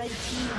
Red team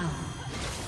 down.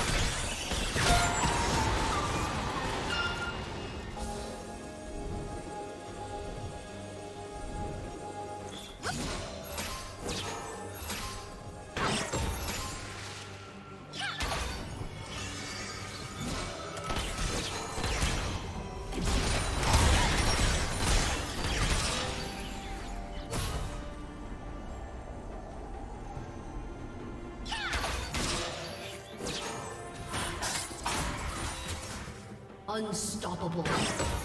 Unstoppable.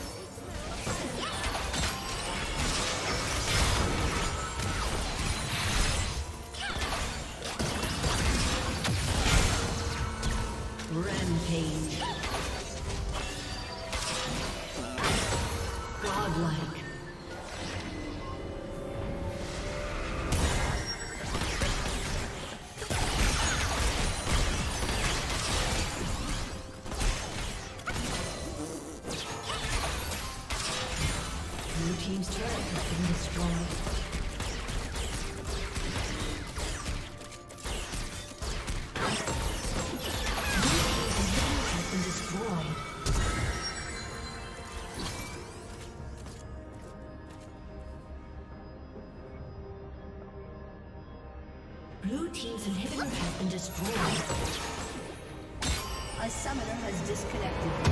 has disconnected.